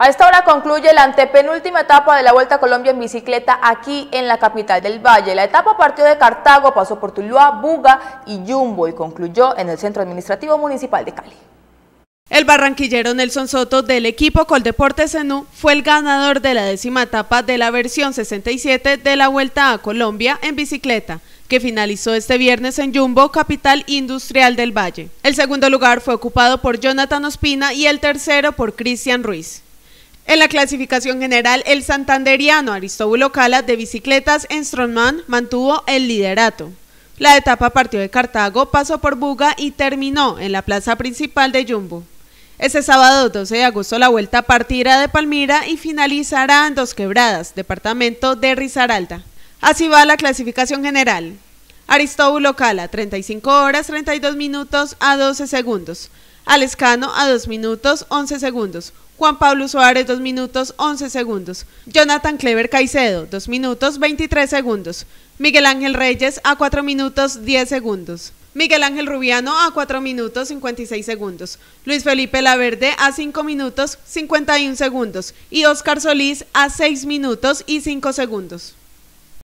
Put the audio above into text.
A esta hora concluye la antepenúltima etapa de la Vuelta a Colombia en bicicleta aquí en la capital del Valle. La etapa partió de Cartago, pasó por Tuluá, Buga y Yumbo y concluyó en el Centro Administrativo Municipal de Cali. El barranquillero Nelson Soto del equipo Coldeportes Senú fue el ganador de la décima etapa de la versión 67 de la Vuelta a Colombia en bicicleta, que finalizó este viernes en Yumbo, capital industrial del Valle. El segundo lugar fue ocupado por Jonathan Ospina y el tercero por Cristian Ruiz. En la clasificación general, el santanderiano Aristóbulo Cala de bicicletas en Strongman mantuvo el liderato. La etapa partió de Cartago, pasó por Buga y terminó en la plaza principal de Jumbo. Este sábado 12 de agosto la vuelta partirá de Palmira y finalizará en Dos Quebradas, departamento de Risaralda. Así va la clasificación general. Aristóbulo Cala, 35 horas 32 minutos a 12 segundos. Alescano a 2 minutos 11 segundos. Juan Pablo Suárez 2 minutos 11 segundos. Jonathan Clever Caicedo 2 minutos 23 segundos. Miguel Ángel Reyes a 4 minutos 10 segundos. Miguel Ángel Rubiano a 4 minutos 56 segundos. Luis Felipe Laverde a 5 minutos 51 segundos. Y Oscar Solís a 6 minutos y 5 segundos.